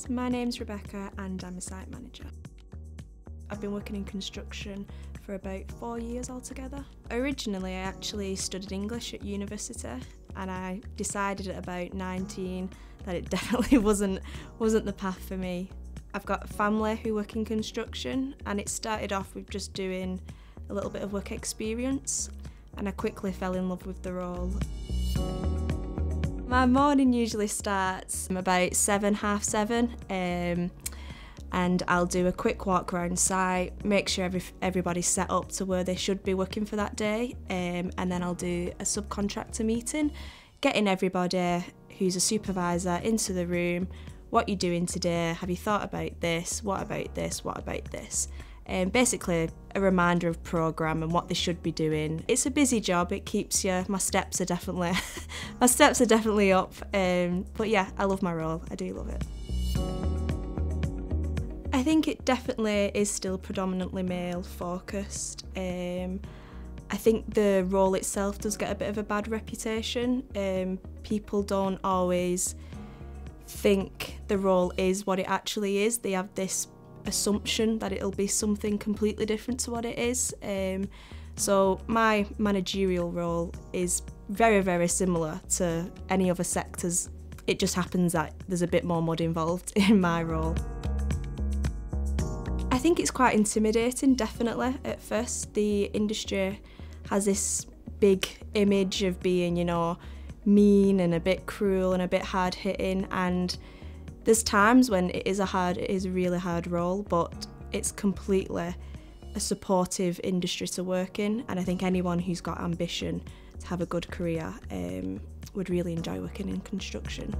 So my name's Rebecca and I'm a site manager. I've been working in construction for about four years altogether. Originally I actually studied English at university and I decided at about 19 that it definitely wasn't wasn't the path for me. I've got family who work in construction and it started off with just doing a little bit of work experience and I quickly fell in love with the role. My morning usually starts about seven, half seven, um, and I'll do a quick walk around site, make sure every, everybody's set up to where they should be working for that day, um, and then I'll do a subcontractor meeting, getting everybody who's a supervisor into the room. What you doing today? Have you thought about this? What about this? What about this? Um, basically a reminder of program and what they should be doing. It's a busy job. It keeps you. My steps are definitely, my steps are definitely up. Um, but yeah, I love my role. I do love it. I think it definitely is still predominantly male focused. Um, I think the role itself does get a bit of a bad reputation. Um, people don't always think the role is what it actually is. They have this assumption that it'll be something completely different to what it is. Um, so my managerial role is very, very similar to any other sectors. It just happens that there's a bit more mud involved in my role. I think it's quite intimidating, definitely, at first. The industry has this big image of being, you know, mean and a bit cruel and a bit hard hitting and there's times when it is a hard, it is a really hard role, but it's completely a supportive industry to work in, and I think anyone who's got ambition to have a good career um, would really enjoy working in construction.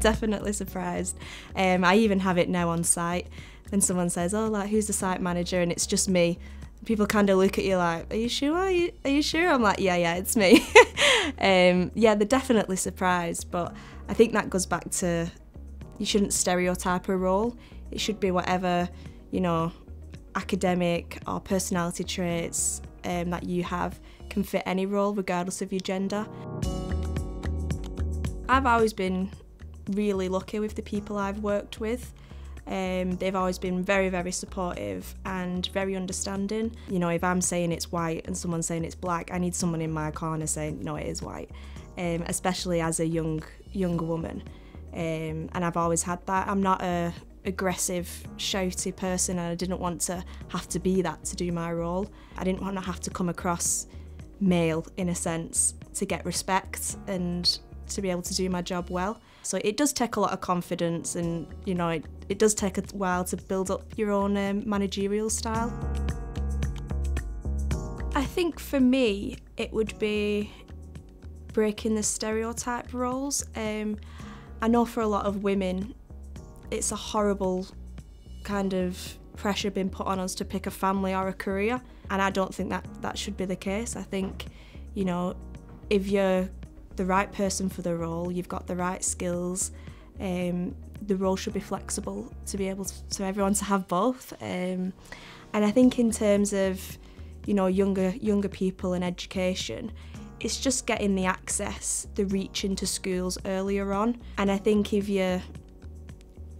Definitely surprised. Um, I even have it now on site. When someone says, "Oh, like who's the site manager?" and it's just me, people kind of look at you like, "Are you sure? Are you, are you sure?" I'm like, "Yeah, yeah, it's me." um, yeah, they're definitely surprised, but I think that goes back to you shouldn't stereotype a role. It should be whatever, you know, academic or personality traits um, that you have can fit any role, regardless of your gender. I've always been really lucky with the people I've worked with. Um, they've always been very, very supportive and very understanding. You know, if I'm saying it's white and someone's saying it's black, I need someone in my corner saying, no, it is white, um, especially as a young, younger woman. Um, and I've always had that. I'm not a aggressive, shouty person and I didn't want to have to be that to do my role. I didn't want to have to come across male in a sense to get respect and to be able to do my job well. So it does take a lot of confidence and, you know, it, it does take a while to build up your own um, managerial style. I think for me, it would be breaking the stereotype roles. Um, I know for a lot of women, it's a horrible kind of pressure being put on us to pick a family or a career, and I don't think that that should be the case. I think, you know, if you're the right person for the role, you've got the right skills. Um, the role should be flexible to be able to, to everyone to have both. Um, and I think in terms of, you know, younger younger people and education, it's just getting the access, the reach into schools earlier on. And I think if you're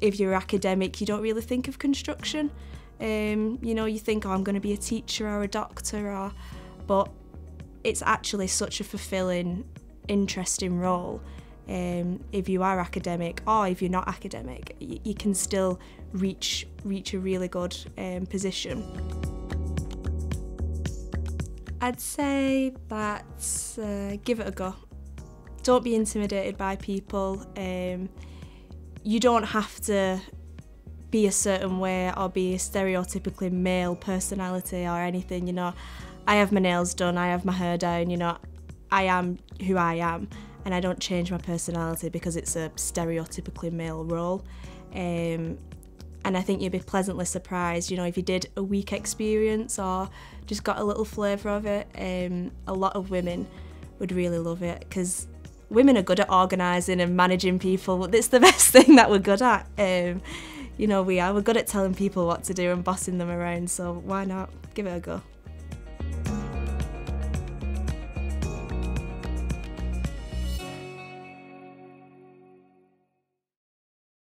if you're academic, you don't really think of construction. Um, you know, you think, oh, I'm going to be a teacher or a doctor, or, but it's actually such a fulfilling interesting role. Um, if you are academic or if you're not academic, you, you can still reach reach a really good um, position. I'd say that uh, give it a go. Don't be intimidated by people. Um, you don't have to be a certain way or be a stereotypically male personality or anything. You know, I have my nails done, I have my hair down. You know, I am who I am and I don't change my personality because it's a stereotypically male role. Um, and I think you'd be pleasantly surprised, you know, if you did a week experience or just got a little flavour of it. Um, a lot of women would really love it because women are good at organising and managing people. It's the best thing that we're good at. Um, you know, we are. We're good at telling people what to do and bossing them around, so why not? Give it a go.